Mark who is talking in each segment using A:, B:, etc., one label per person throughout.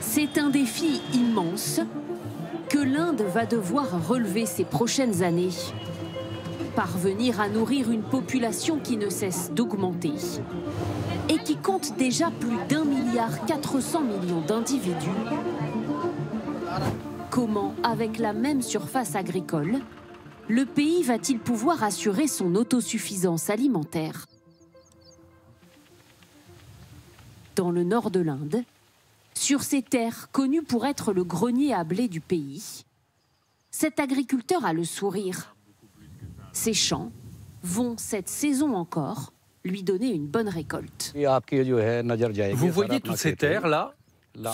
A: C'est un défi immense que l'Inde va devoir relever ces prochaines années. Parvenir à nourrir une population qui ne cesse d'augmenter et qui compte déjà plus d'un milliard 400 millions d'individus. Comment, avec la même surface agricole, le pays va-t-il pouvoir assurer son autosuffisance alimentaire? Dans le nord de l'Inde, sur ces terres connues pour être le grenier à blé du pays, cet agriculteur a le sourire. Ses champs vont, cette saison encore, lui donner une bonne récolte.
B: Vous voyez toutes ces terres-là?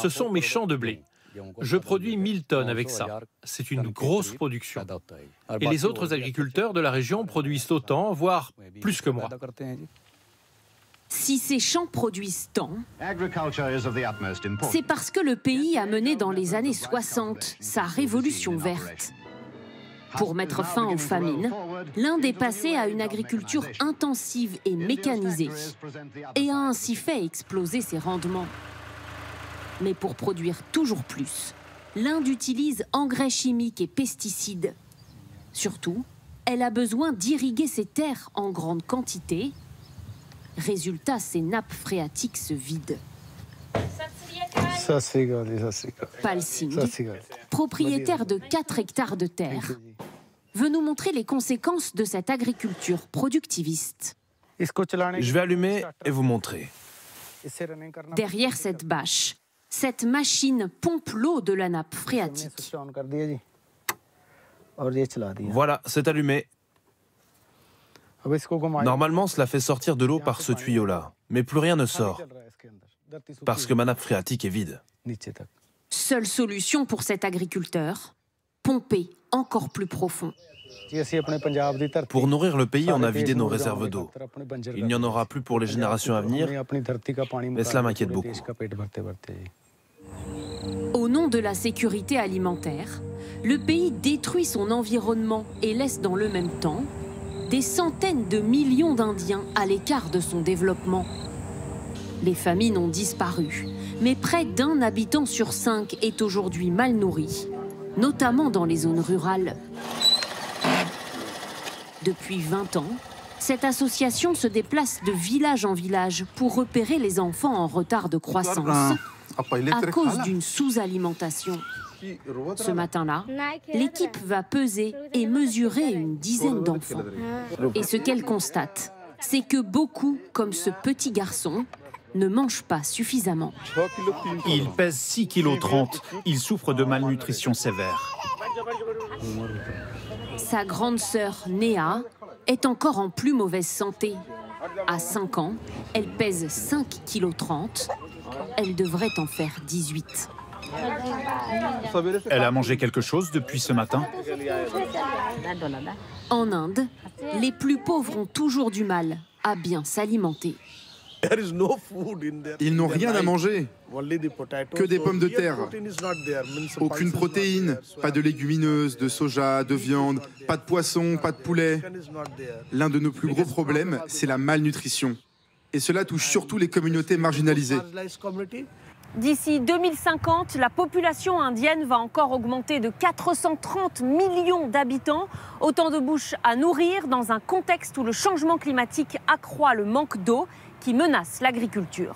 B: Ce sont mes champs de blé. Je produis 1000 tonnes avec ça. C'est une grosse production. Et les autres agriculteurs de la région produisent autant, voire plus que moi.
A: Si ces champs produisent tant, c'est parce que le pays a mené dans les années 60 sa révolution verte. Pour mettre fin aux famines, l'Inde est passée à une agriculture intensive et mécanisée et a ainsi fait exploser ses rendements. Mais pour produire toujours plus, l'Inde utilise engrais chimiques et pesticides. Surtout, elle a besoin d'irriguer ses terres en grande quantité. Résultat, ses nappes phréatiques se vident. Pal Singh, propriétaire de 4 hectares de terre, veut nous montrer les conséquences de cette agriculture productiviste.
C: Je vais allumer et vous montrer.
A: Derrière cette bâche, cette machine pompe l'eau de la nappe phréatique.
C: Voilà, c'est allumé. Normalement, cela fait sortir de l'eau par ce tuyau-là, mais plus rien ne sort, parce que ma nappe phréatique est vide.
A: Seule solution pour cet agriculteur, pomper encore plus profond.
C: Pour nourrir le pays, on a vidé nos réserves d'eau. Il n'y en aura plus pour les générations à venir, mais cela m'inquiète beaucoup.
A: Au nom de la sécurité alimentaire, le pays détruit son environnement et laisse dans le même temps des centaines de millions d'Indiens à l'écart de son développement. Les famines ont disparu, mais près d'un habitant sur cinq est aujourd'hui mal nourri, notamment dans les zones rurales. Depuis 20 ans, cette association se déplace de village en village pour repérer les enfants en retard de croissance à cause d'une sous-alimentation. Ce matin-là, l'équipe va peser et mesurer une dizaine d'enfants. Et ce qu'elle constate, c'est que beaucoup, comme ce petit garçon, ne mangent pas suffisamment.
D: Il pèse 6 kg 30. Il souffre de malnutrition sévère.
A: Sa grande sœur, Néa, est encore en plus mauvaise santé. À 5 ans, elle pèse 5 kg 30. Elle devrait en faire 18.
D: Elle a mangé quelque chose depuis ce matin
A: En Inde, les plus pauvres ont toujours du mal à bien s'alimenter.
E: Ils n'ont rien à manger, que des pommes de terre. Aucune protéine, pas de légumineuses, de soja, de viande, pas de poisson, pas de poulet. L'un de nos plus gros problèmes, c'est la malnutrition. Et cela touche surtout les communautés marginalisées.
A: D'ici 2050, la population indienne va encore augmenter de 430 millions d'habitants, autant de bouches à nourrir dans un contexte où le changement climatique accroît le manque d'eau qui menace l'agriculture.